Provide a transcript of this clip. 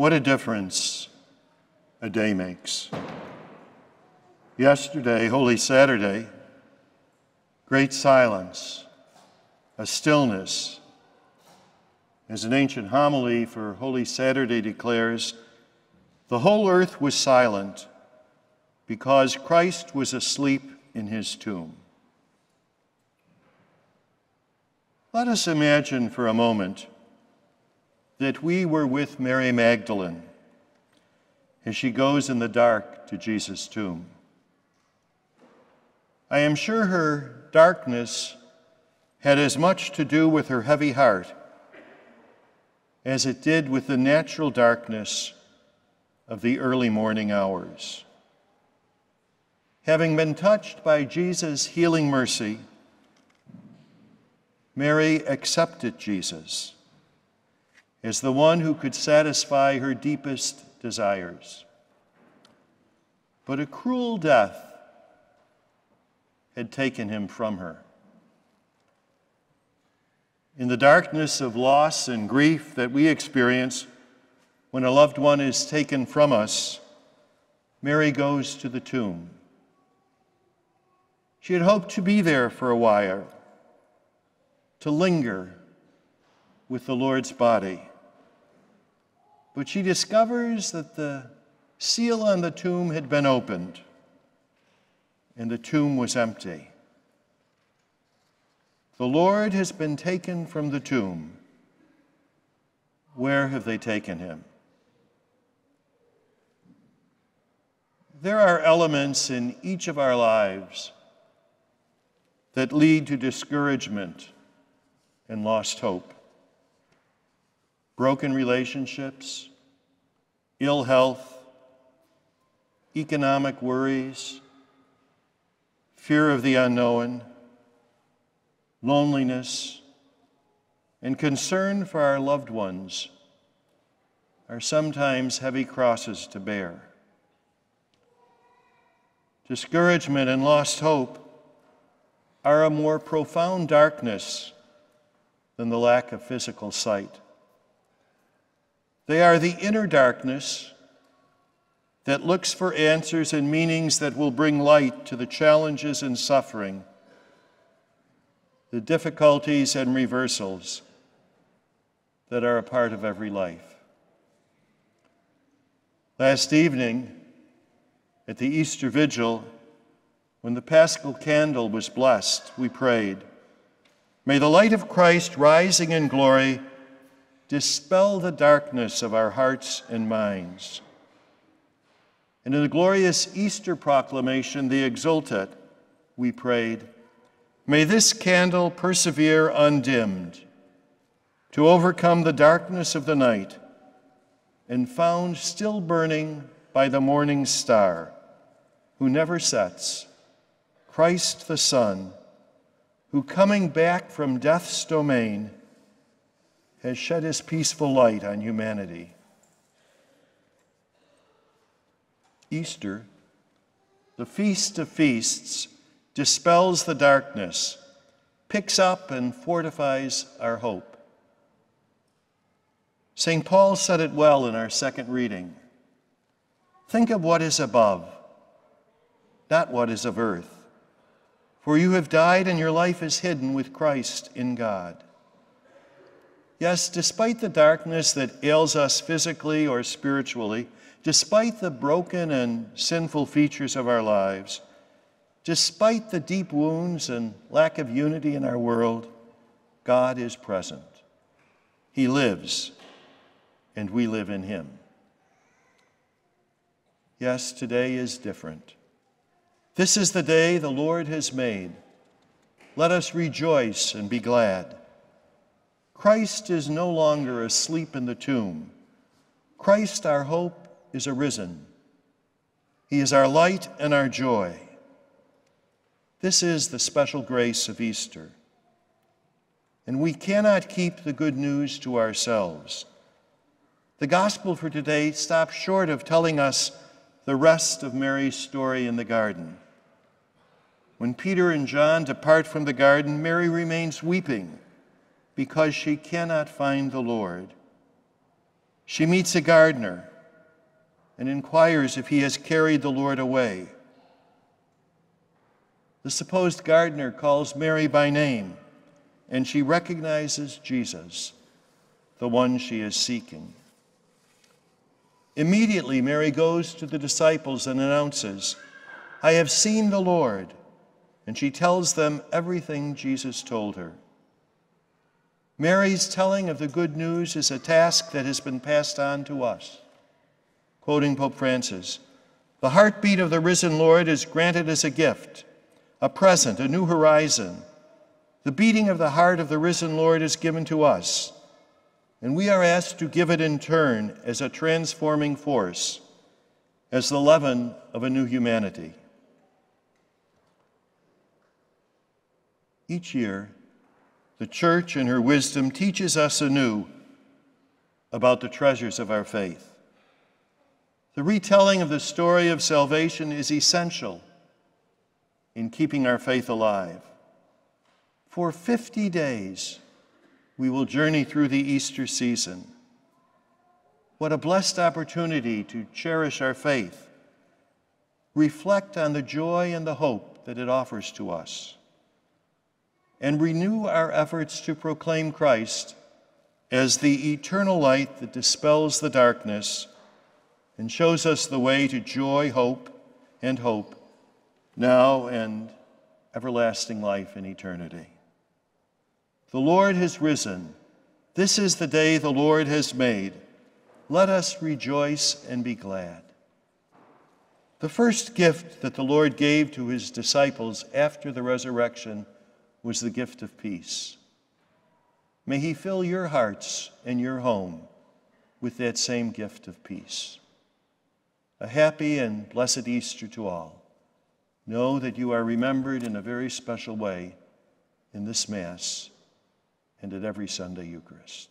What a difference a day makes. Yesterday, Holy Saturday, great silence, a stillness. As an ancient homily for Holy Saturday declares, the whole earth was silent because Christ was asleep in his tomb. Let us imagine for a moment that we were with Mary Magdalene as she goes in the dark to Jesus' tomb. I am sure her darkness had as much to do with her heavy heart as it did with the natural darkness of the early morning hours. Having been touched by Jesus' healing mercy, Mary accepted Jesus as the one who could satisfy her deepest desires. But a cruel death had taken him from her. In the darkness of loss and grief that we experience when a loved one is taken from us, Mary goes to the tomb. She had hoped to be there for a while to linger with the Lord's body. But she discovers that the seal on the tomb had been opened and the tomb was empty. The Lord has been taken from the tomb. Where have they taken him? There are elements in each of our lives that lead to discouragement and lost hope. Broken relationships, ill health, economic worries, fear of the unknown, loneliness, and concern for our loved ones are sometimes heavy crosses to bear. Discouragement and lost hope are a more profound darkness than the lack of physical sight. They are the inner darkness that looks for answers and meanings that will bring light to the challenges and suffering, the difficulties and reversals that are a part of every life. Last evening, at the Easter Vigil, when the paschal candle was blessed, we prayed. May the light of Christ rising in glory dispel the darkness of our hearts and minds. And in the glorious Easter proclamation, the Exultet, we prayed, May this candle persevere undimmed to overcome the darkness of the night and found still burning by the morning star, who never sets, Christ the Son who, coming back from death's domain, has shed his peaceful light on humanity. Easter, the feast of feasts, dispels the darkness, picks up and fortifies our hope. St. Paul said it well in our second reading. Think of what is above, not what is of earth. For you have died, and your life is hidden with Christ in God. Yes, despite the darkness that ails us physically or spiritually, despite the broken and sinful features of our lives, despite the deep wounds and lack of unity in our world, God is present. He lives, and we live in Him. Yes, today is different. This is the day the Lord has made. Let us rejoice and be glad. Christ is no longer asleep in the tomb. Christ, our hope, is arisen. He is our light and our joy. This is the special grace of Easter. And we cannot keep the good news to ourselves. The gospel for today stops short of telling us the rest of Mary's story in the garden. When Peter and John depart from the garden, Mary remains weeping because she cannot find the Lord. She meets a gardener and inquires if he has carried the Lord away. The supposed gardener calls Mary by name, and she recognizes Jesus, the one she is seeking. Immediately, Mary goes to the disciples and announces, I have seen the Lord. And she tells them everything Jesus told her. Mary's telling of the good news is a task that has been passed on to us. Quoting Pope Francis, the heartbeat of the risen Lord is granted as a gift, a present, a new horizon. The beating of the heart of the risen Lord is given to us and we are asked to give it in turn as a transforming force, as the leaven of a new humanity. Each year, the Church, in her wisdom, teaches us anew about the treasures of our faith. The retelling of the story of salvation is essential in keeping our faith alive. For 50 days, we will journey through the Easter season. What a blessed opportunity to cherish our faith, reflect on the joy and the hope that it offers to us, and renew our efforts to proclaim Christ as the eternal light that dispels the darkness and shows us the way to joy, hope, and hope, now and everlasting life in eternity. The Lord has risen. This is the day the Lord has made. Let us rejoice and be glad. The first gift that the Lord gave to his disciples after the resurrection was the gift of peace. May he fill your hearts and your home with that same gift of peace. A happy and blessed Easter to all. Know that you are remembered in a very special way in this Mass and at every Sunday Eucharist.